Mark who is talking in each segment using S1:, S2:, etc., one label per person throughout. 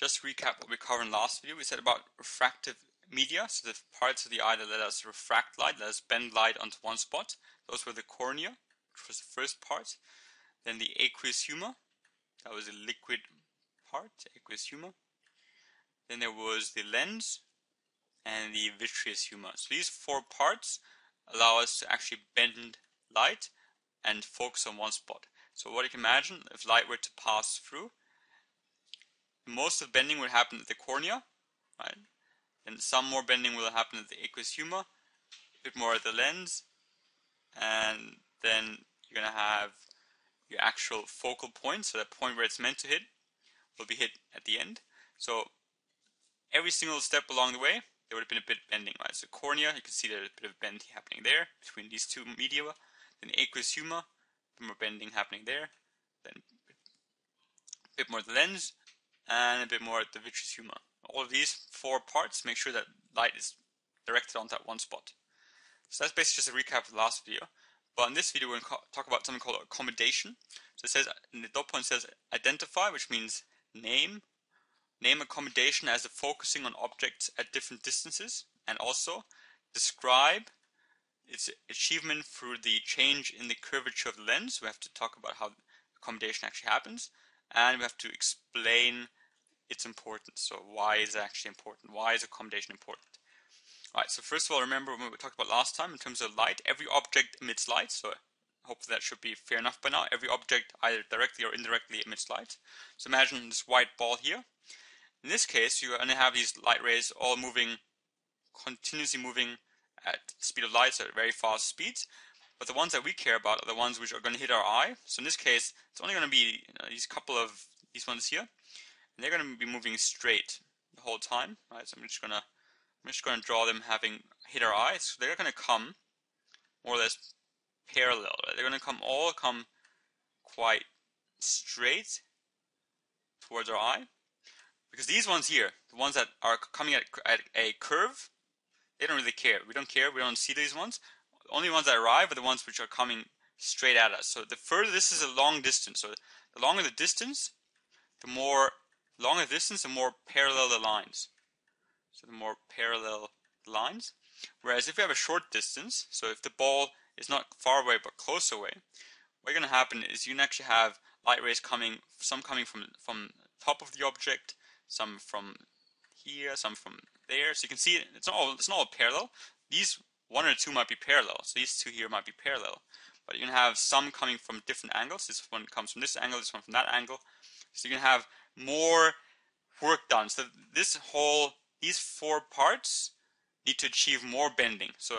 S1: just recap what we covered in last video. We said about refractive media, so the parts of the eye that let us refract light, let us bend light onto one spot. Those were the cornea, which was the first part. Then the aqueous humor, that was the liquid part, aqueous humor. Then there was the lens and the vitreous humor. So these four parts allow us to actually bend light and focus on one spot. So what you can imagine, if light were to pass through, most of bending would happen at the cornea, right? And some more bending will happen at the aqueous humor, a bit more at the lens, and then you're to have your actual focal point, so that point where it's meant to hit will be hit at the end. So every single step along the way, there would have been a bit of bending, right? So cornea, you can see there's a bit of bend happening there between these two media. Then aqueous humor, bit more bending happening there. Then a bit more the lens, and a bit more at the vitreous humor. All of these four parts make sure that light is directed onto that one spot. So that's basically just a recap of the last video. But in this video, we're going to talk about something called accommodation. So it says, in the dot point says identify, which means name. Name accommodation as the focusing on objects at different distances. And also describe its achievement through the change in the curvature of the lens. We have to talk about how accommodation actually happens. And we have to explain its importance. So why is it actually important? Why is accommodation important? Alright, so first of all, remember what we talked about last time in terms of light. Every object emits light, so hopefully that should be fair enough by now. Every object either directly or indirectly emits light. So imagine this white ball here. In this case, you're going to have these light rays all moving, continuously moving at speed of light, so at very fast speeds. But the ones that we care about are the ones which are going to hit our eye. So in this case, it's only going to be you know, these couple of these ones here and they're going to be moving straight the whole time, right? So I'm just going to I'm just going to draw them having hit our eyes. So they're going to come more or less parallel. Right? They're going to come all come quite straight towards our eye. Because these ones here, the ones that are coming at, at a curve, they don't really care. We don't care. We don't see these ones. The only ones that arrive are the ones which are coming straight at us. So the further this is a long distance. So the longer the distance, the more longer distance, the more parallel the lines. So the more parallel lines. Whereas if you have a short distance, so if the ball is not far away but close away, what's going to happen is you can actually have light rays coming, some coming from from top of the object, some from here, some from there. So you can see it's not all it's not all parallel. These one or two might be parallel. So these two here might be parallel. But you can have some coming from different angles. This one comes from this angle, this one from that angle. So you can have more work done. So this whole, these four parts need to achieve more bending. So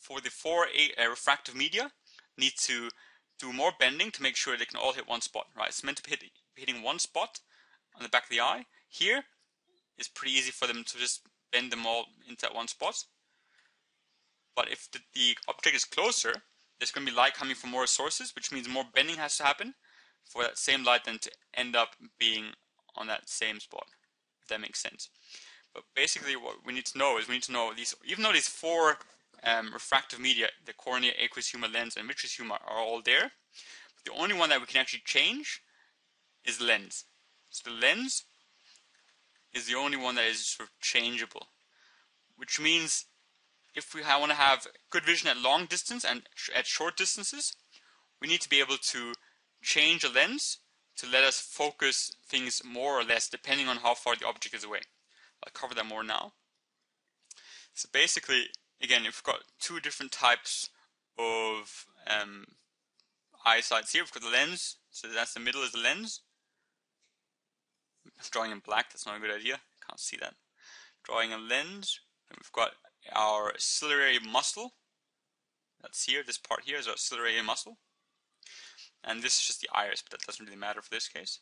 S1: for the four uh, refractive media, need to do more bending to make sure they can all hit one spot, right? It's meant to be hit, hitting one spot on the back of the eye. Here, it's pretty easy for them to just bend them all into that one spot. But if the, the object is closer, there's going to be light coming from more sources, which means more bending has to happen for that same light then to end up being on that same spot, if that makes sense. But basically what we need to know is we need to know these, even though these four um, refractive media, the cornea, aqueous humor, lens, and vitreous humor are all there, the only one that we can actually change is the lens. So the lens is the only one that is sort of changeable, which means if we want to have good vision at long distance and at short distances, we need to be able to change a lens to let us focus things more or less depending on how far the object is away. I'll cover that more now. So basically, again, we've got two different types of um, eyesights here. We've got the lens, so that's the middle is the lens. I'm drawing in black, that's not a good idea. Can't see that. Drawing a lens, and we've got our ciliary muscle. That's here, this part here is our ciliary muscle. And this is just the iris, but that doesn't really matter for this case.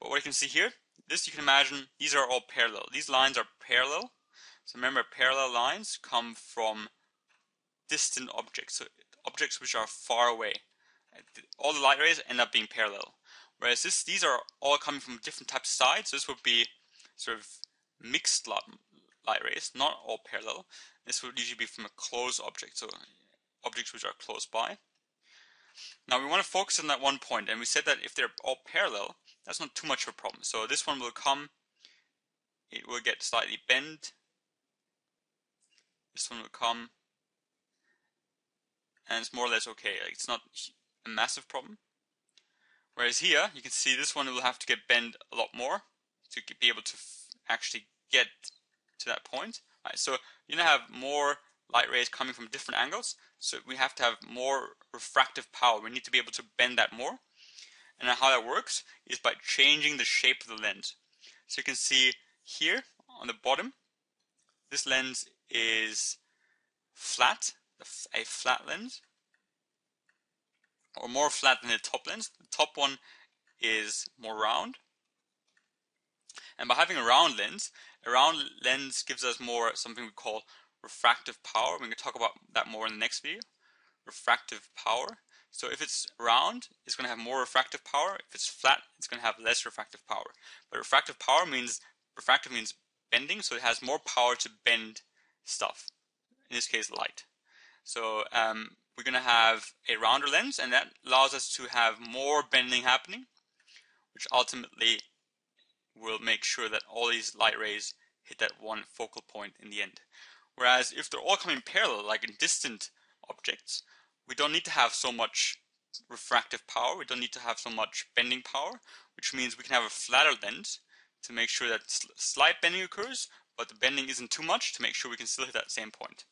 S1: But what you can see here, this you can imagine, these are all parallel. These lines are parallel. So remember, parallel lines come from distant objects, so objects which are far away. All the light rays end up being parallel. Whereas this, these are all coming from different types of sides. So this would be sort of mixed light rays, not all parallel. This would usually be from a close object, so objects which are close by. Now we want to focus on that one point, and we said that if they're all parallel, that's not too much of a problem. So this one will come, it will get slightly bent. This one will come, and it's more or less okay. Like it's not a massive problem. Whereas here, you can see this one will have to get bent a lot more to be able to actually get to that point. Right, so you're gonna have more light rays coming from different angles, so we have to have more refractive power. We need to be able to bend that more. And how that works is by changing the shape of the lens. So you can see here on the bottom, this lens is flat, a flat lens, or more flat than the top lens. The top one is more round. And by having a round lens, a round lens gives us more something we call refractive power. We're going to talk about that more in the next video. Refractive power. So if it's round, it's going to have more refractive power. If it's flat, it's going to have less refractive power. But refractive power means refractive means bending, so it has more power to bend stuff. In this case, light. So um, we're going to have a rounder lens, and that allows us to have more bending happening, which ultimately will make sure that all these light rays hit that one focal point in the end. Whereas if they're all coming parallel, like in distant objects, we don't need to have so much refractive power, we don't need to have so much bending power, which means we can have a flatter lens to make sure that slight bending occurs, but the bending isn't too much to make sure we can still hit that same point.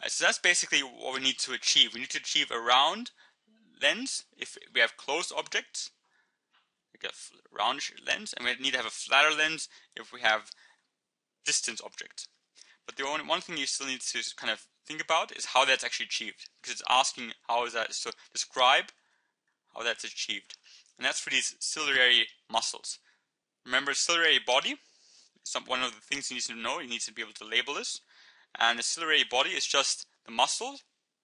S1: Right, so that's basically what we need to achieve. We need to achieve a round lens if we have closed objects, like a round lens, and we need to have a flatter lens if we have distant objects. But the only one thing you still need to kind of think about is how that's actually achieved, because it's asking how is that. So describe how that's achieved, and that's for these ciliary muscles. Remember, ciliary body. Some one of the things you need to know. You need to be able to label this. And the ciliary body is just the muscle,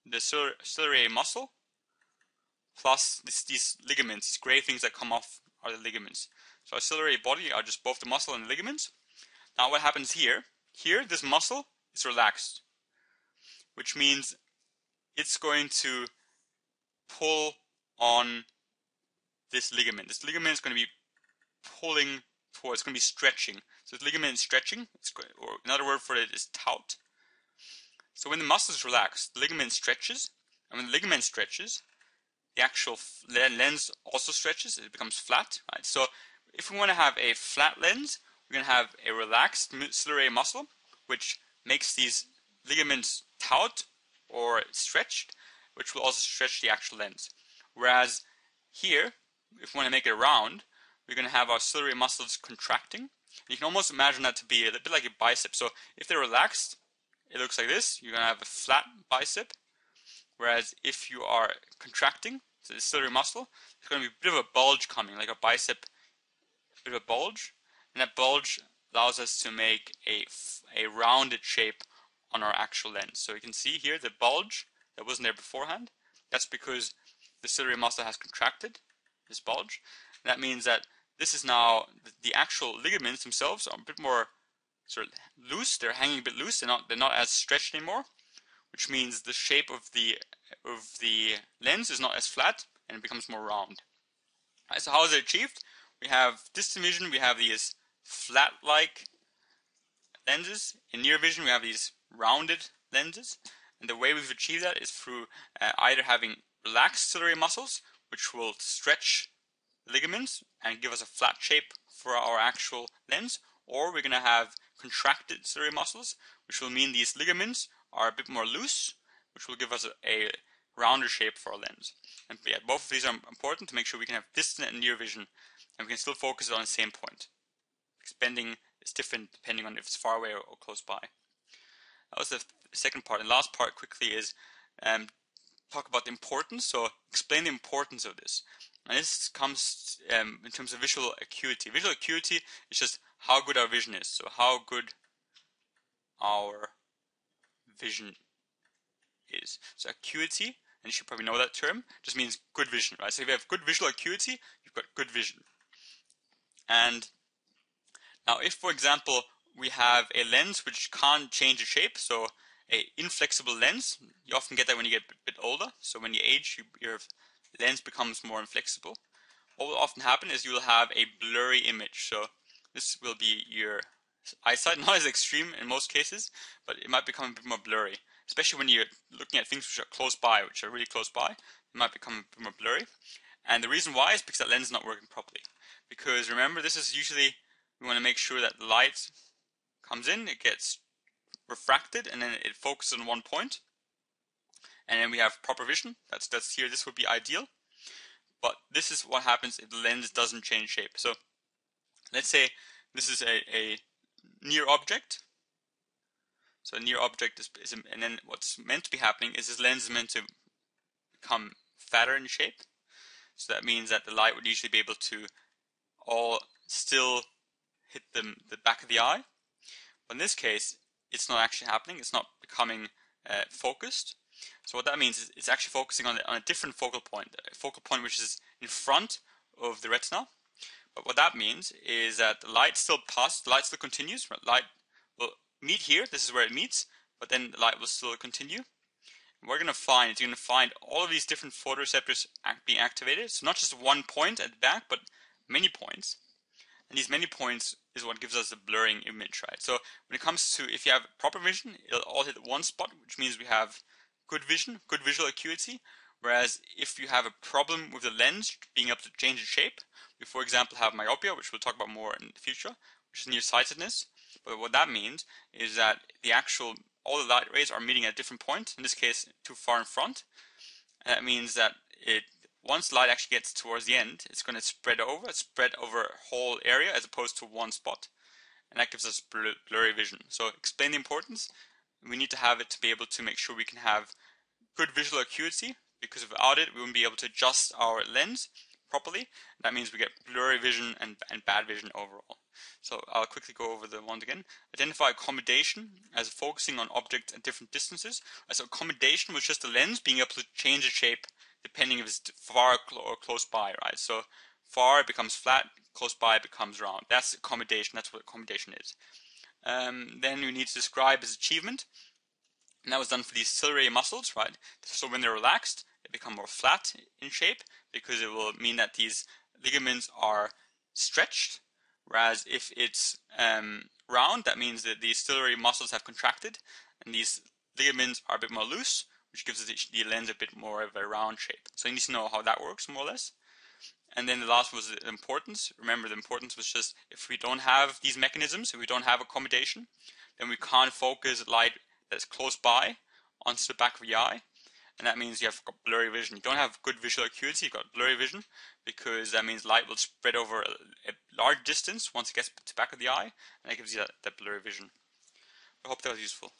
S1: the ciliary muscle, plus this, these ligaments, these gray things that come off are the ligaments. So our ciliary body are just both the muscle and the ligaments. Now what happens here? Here, this muscle is relaxed, which means it's going to pull on this ligament. This ligament is going to be pulling towards, it's going to be stretching. So this ligament is stretching, going, or another word for it is taut. So when the muscle is relaxed, the ligament stretches, and when the ligament stretches, the actual lens also stretches, it becomes flat, right? So if we want to have a flat lens, we're going to have a relaxed ciliary muscle, which makes these ligaments taut or stretched, which will also stretch the actual lens. Whereas here, if we want to make it round, we're going to have our ciliary muscles contracting. You can almost imagine that to be a bit like a bicep. So if they're relaxed, it looks like this. You're going to have a flat bicep. Whereas if you are contracting, so the ciliary muscle, there's going to be a bit of a bulge coming, like a bicep, a bit of a bulge. And that bulge allows us to make a, a rounded shape on our actual lens. So you can see here the bulge that wasn't there beforehand. That's because the ciliary muscle has contracted, this bulge. And that means that this is now, the actual ligaments themselves are a bit more sort of loose. They're hanging a bit loose. They're not they're not as stretched anymore, which means the shape of the of the lens is not as flat and it becomes more round. Right, so how is it achieved? We have distant vision. We have these flat-like lenses. In near vision, we have these rounded lenses. And the way we've achieved that is through uh, either having relaxed ciliary muscles, which will stretch ligaments and give us a flat shape for our actual lens, or we're going to have contracted ciliary muscles, which will mean these ligaments are a bit more loose, which will give us a, a rounder shape for our lens. And yeah, both of these are important to make sure we can have distant and near vision, and we can still focus on the same point. Bending is different depending on if it's far away or, or close by. That was the second part. And last part quickly is um, talk about the importance. So explain the importance of this. And this comes um, in terms of visual acuity. Visual acuity is just how good our vision is. So how good our vision is. So acuity, and you should probably know that term, just means good vision, right? So if you have good visual acuity, you've got good vision. And now if, for example, we have a lens which can't change its shape, so a inflexible lens, you often get that when you get a bit older. So when you age, you, your lens becomes more inflexible. what will often happen is you will have a blurry image. So this will be your eyesight, not as extreme in most cases, but it might become a bit more blurry, especially when you're looking at things which are close by, which are really close by, it might become a bit more blurry. And the reason why is because that lens is not working properly. Because remember, this is usually, we want to make sure that the light comes in, it gets refracted, and then it focuses on one point. And then we have proper vision. That's that's here. This would be ideal. But this is what happens if the lens doesn't change shape. So let's say this is a, a near object. So a near object is, is, and then what's meant to be happening is this lens is meant to become fatter in shape. So that means that the light would usually be able to all still hit the, the back of the eye. But in this case, it's not actually happening. It's not becoming uh, focused. So what that means is it's actually focusing on, on a different focal point, a focal point which is in front of the retina. But what that means is that the light still passes, the light still continues. Light will meet here. This is where it meets, but then the light will still continue. And we're going to find, you're going to find all of these different photoreceptors act, being activated. So not just one point at the back, but many points. And these many points is what gives us the blurring image, right? So when it comes to, if you have proper vision, it'll all hit one spot, which means we have good vision, good visual acuity. Whereas if you have a problem with the lens being able to change its shape, we for example have myopia, which we'll talk about more in the future, which is nearsightedness. But what that means is that the actual all the light rays are meeting at a different point, in this case too far in front. And that means that it once light actually gets towards the end, it's going to spread over, spread over a whole area as opposed to one spot. And that gives us blurry vision. So explain the importance. We need to have it to be able to make sure we can have good visual acuity because without it we wouldn't be able to adjust our lens properly. That means we get blurry vision and, and bad vision overall. So I'll quickly go over the one again. Identify accommodation as focusing on objects at different distances. So accommodation was just the lens being able to change the shape depending if it's far or close by, right? So far becomes flat, close by becomes round. That's accommodation. That's what accommodation is. Um, then you need to describe as achievement. And that was done for these ciliary muscles, right? So when they're relaxed, they become more flat in shape because it will mean that these ligaments are stretched. Whereas if it's um, round, that means that the ciliary muscles have contracted and these ligaments are a bit more loose, which gives the, lens a bit more of a round shape. So you need to know how that works more or less. And then the last was the importance. Remember, the importance was just if we don't have these mechanisms, if we don't have accommodation, then we can't focus light that's close by onto the back of the eye. And that means you have got blurry vision. You don't have good visual acuity, you've got blurry vision because that means light will spread over a, a large distance once it gets to the back of the eye, and that gives you that, that blurry vision. I hope that was useful.